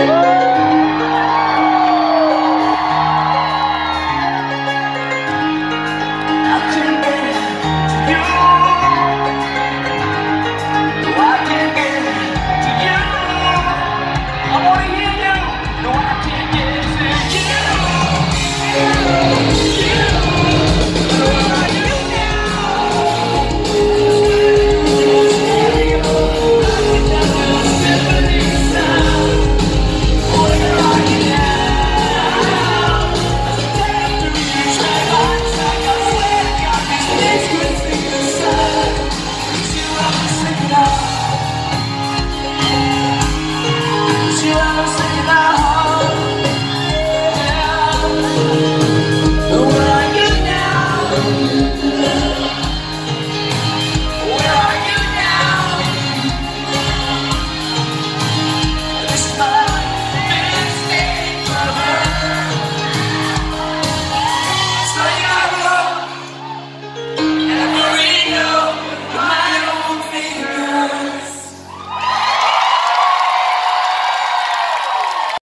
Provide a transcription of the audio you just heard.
Oh.